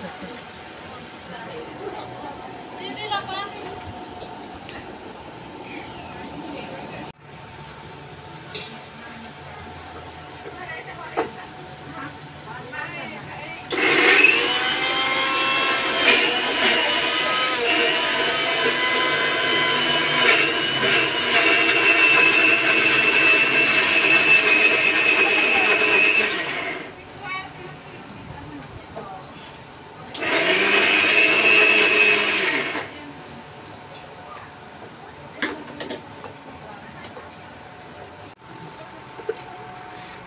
Thank you.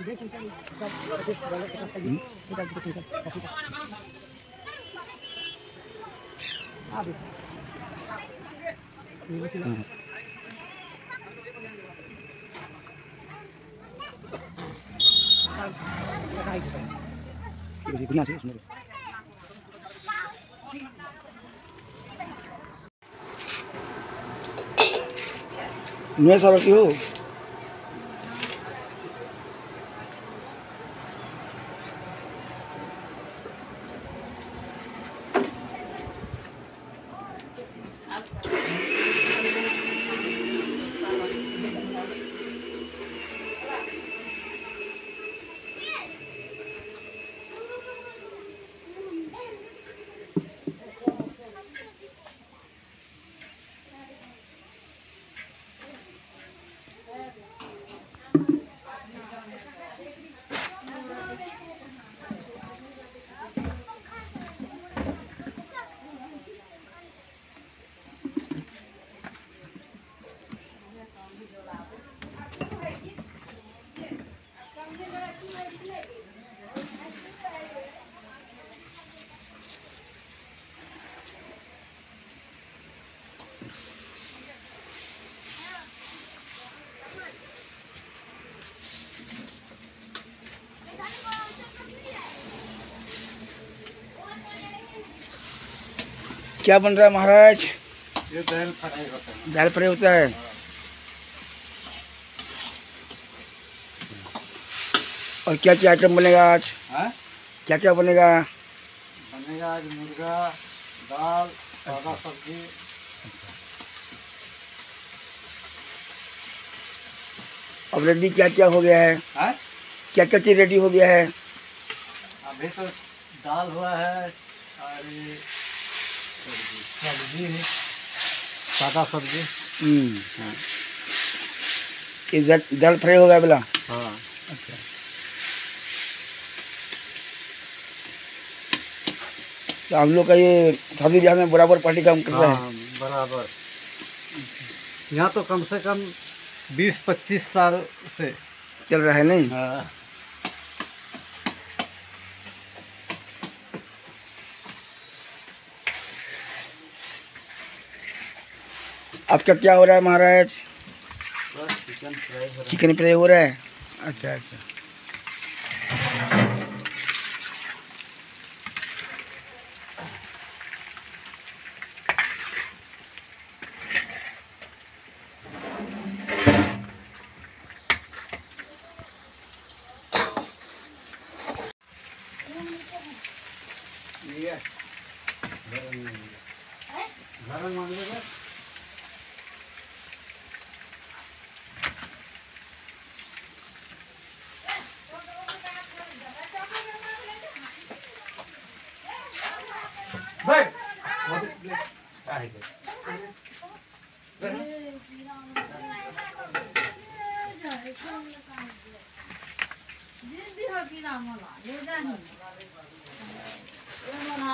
Hmm. Jadi benar sih sebenarnya. क्या बन रहा है महाराज? ये दाल फ्राई होता है। दाल फ्राई होता है। और क्या क्या आइटम बनेगा आज? हाँ? क्या क्या बनेगा? बनेगा आज मुर्गा दाल सादा सब्ज़ी। अब रेडी क्या क्या हो गया है? हाँ? क्या क्या चीज़ रेडी हो गया है? अभी तो दाल हुआ है और सब्ज़ी। सादा सब्ज़ी। हम्म, हाँ। ये दाल दाल फ्राई हो गया बोला? हाँ। तो हम लोग का ये शादी ब्याह में बराबर पार्टी काम करता है? हाँ बराबर। यहाँ तो कम से कम बीस पच्चीस साल से चल रहा है नहीं? हाँ। आपका क्या हो रहा है महाराज? बस चिकन फ्राई हो चिकन फ्राई हो रहा है? अच्छा अच्छा।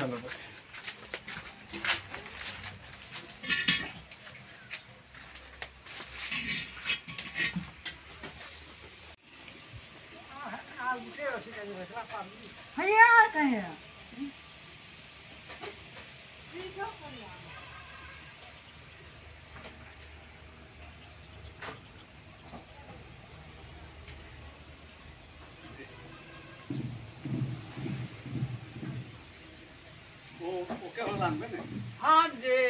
なんだこれ早かったよ。हाँ जी।